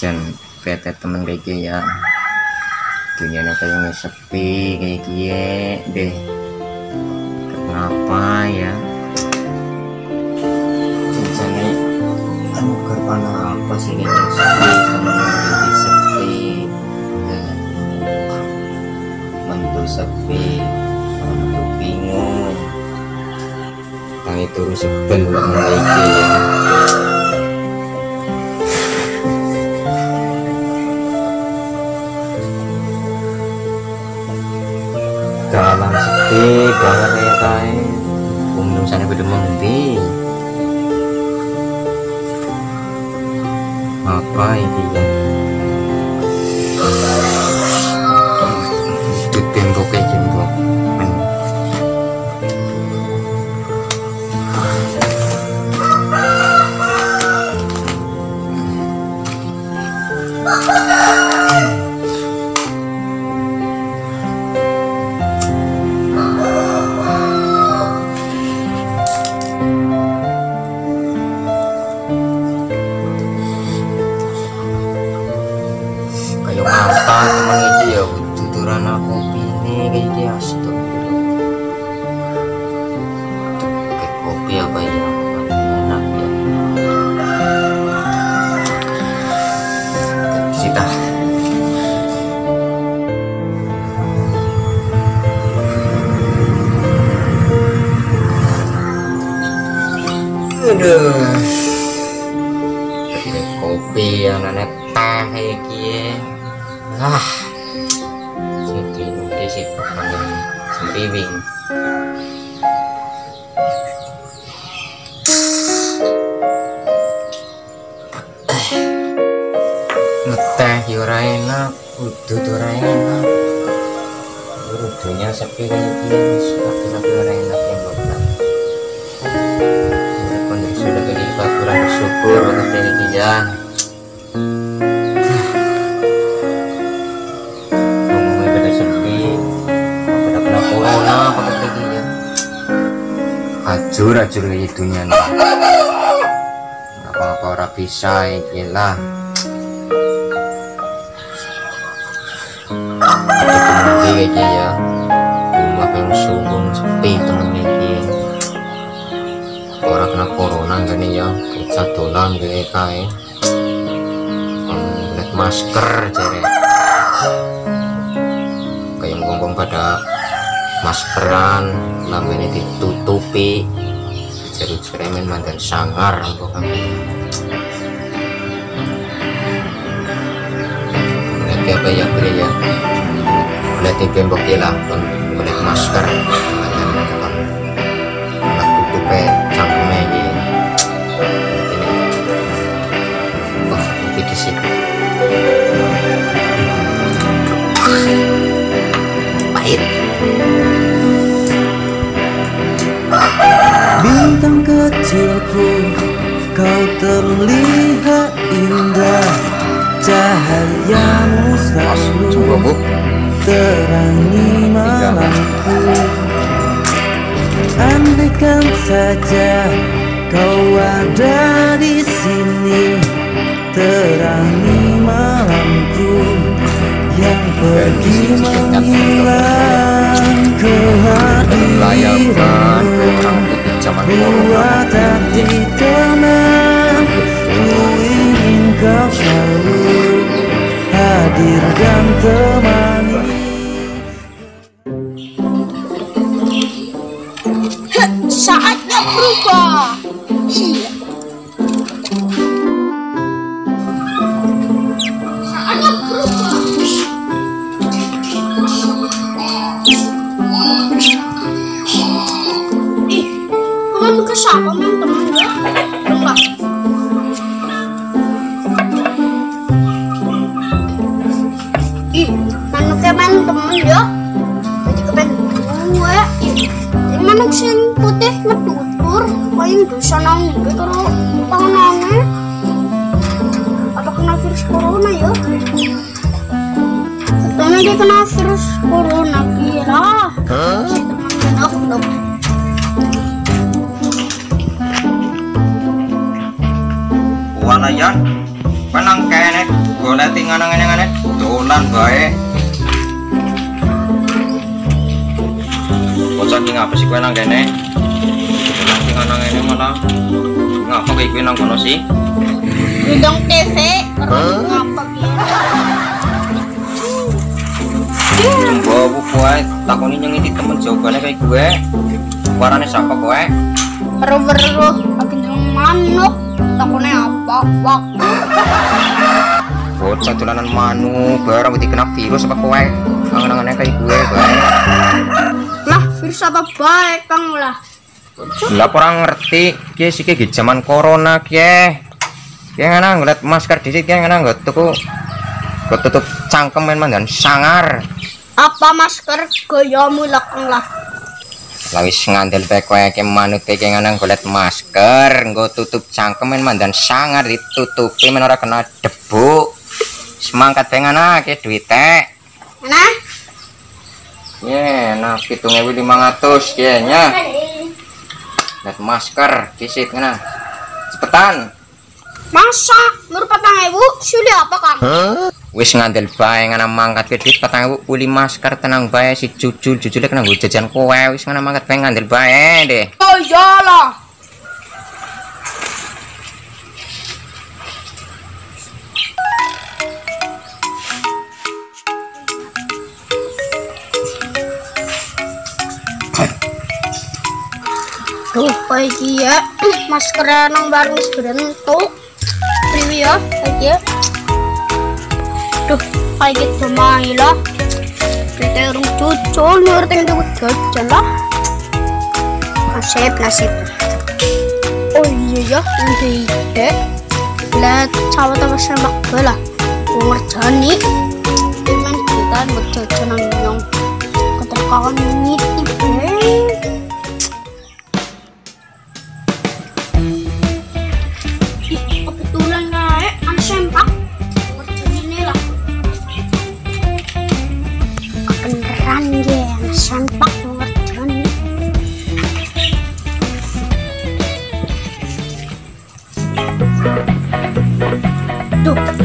Jangan bete temen kayak gini ya. Dunia kayaknya sepi kayak gini deh. Kenapa ya? Jangan anu karena apa sih ini sepi temen lagi sepi. Ya. Mentu sepi, mentu bingung. Kang itu sebel lagi ya. Pada mengdi apa ini? ya teh kayak gini. Ah jadi nanti sih panggil semriwing ngeteh yura enak. Udah tuh enak. Udunya sepi kayak gini tapi tapi ora enak yang bukan kondisi sudah jadi kurang bersyukur untuk kayak hajur hajur kayak gitunya nih apa-apa orang bisa ya lah. Nanti kayaknya ya. Rumah yang sungguh sepi temennya dia orang kena corona gak nih ya. Kerja dolan kayak kayak lihat masker jere kayak ngomong pada maskeran lambene ditutupi jadi ceremen mantan sangar bukan Nanti apa ya beli ya? Dia lah kan. Lihat masker. Kopi di Bintang kecilku Kau terlihat indah. Cahayamu selalu terangi malamku. Andaikan saja kau ada di sini Terangi malamku. Yang pergi menghilang kehadiranmu zaman corona Ku ingin kau selalu Hadir dan temani ke siapa main temen ya? Enggak. Ih, kayak main temen ya? Jadi kepengen gue. Ih, manuk sing putih ngetutur. Paling bisa nanggung karo panganane. Apa kena virus corona ya? Katanya dia kena virus corona kira. Si teman aku dong. Walayan Kowe nang kene goleti nganang-ngene dolan bae. Bocah ki ngapa sih kowe nang kene? Dolan ki nganang-ngene malah. Ngapa kowe nang kono sih? Bidang TV. Karo ngapa? Bawa kowe takoni nyengiti temen jawabannya kayak gue. Warane siapa kowe? Lagi nang manuk. Takone apa? Wak. Bocah dolanan manu, barang wedi kena virus apa kowe? Angen-angennya kayak gue bae. Lah, virus apa baik Kang lah? Lah orang ngerti, ki siki ki zaman corona ki. Ki ngana ngeliat masker dhisik ki ngana nggo tuku nggo tutup cangkem men mandan sangar. Apa masker gayamu lah Kang lah? Lah wis ngandel ki manut ki ngana golek masker, nggo tutup cangkem men mandan sangar ditutupi men ora kena debu. Semangkat bae ngana ki duwite. Nah, Ye, nah 7500 ki nya. Lihat masker disit ngana. Cepetan. Masa nur patang ibu sudah apa Kang? wis ngandel bae ngana mangkat ke duit patang ibu uli masker tenang bae si jujul jujulnya kena gue jajan kowe wis ngana mangkat bae ngandel bae deh Oh iyalah. Tuh, kayak dia masker nang baru tuh. Ya, dia. Tuh, kayak gitu main lah. Kita urung cucul, ngerti yang jajan lah. Nasib, nasib. Oh iya ya, ini ide. Lihat cawa sama semak bola. Gue ngerjani. Cuman kita buat jajanan yang keterkawan ngitip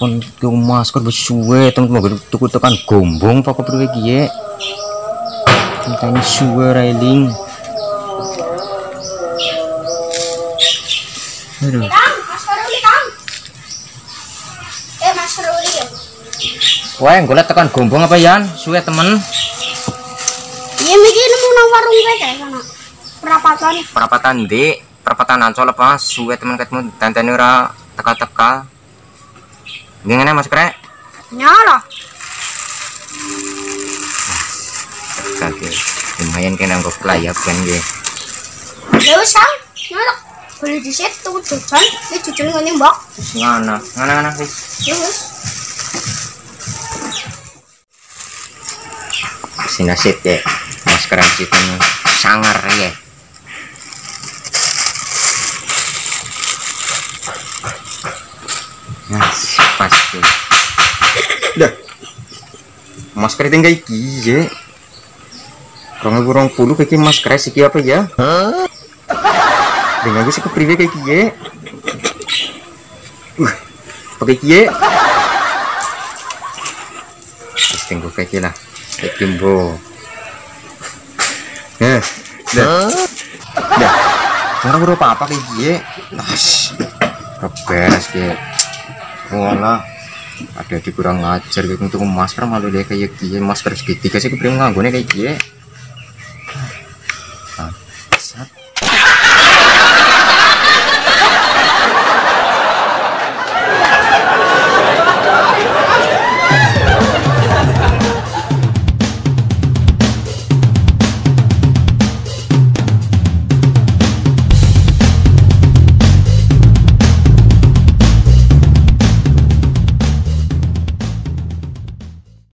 kon ke masker bersuwe temen mau tuku tekan gombong pak priwe gie tentang suwe railing aduh. Eh, ya. Wah, golek tekan gombong apa Yan? Suwe temen. Iya, mikir nemu nang warung kayak kayak sana. Perapatan. Perapatan di, perapatan ancol apa? Suwe temen ketemu tantene ora teka-teka. Ngene Mas Krek. Nyala. Kaki. Lumayan kena nggo pelayaban nggih. Ya wis, Kang. Nyala. Boleh di set tuh jajan. Ini jajan ngene, Mbak. Ngana, ngana ngana wis. Ya wis. Sinasit ya. Maskeran kita sangar ya. Mas, tuh. Dah. Masker tinggal iki ya. Rong ewu rong puluh kayak masker siki apa ya? Dengan gue sih kepriwe kayak kie. Uh, pakai kie. Terus tunggu kayak lah. Kayak kimbo. Eh, dah. Dah. Sekarang udah apa-apa kayak kie. Nas. Beres kie. Wala. Ada di kurang ngajar gitu untuk masker malu dia kayak kie masker segitiga sih kepriwe nganggone kayak kie.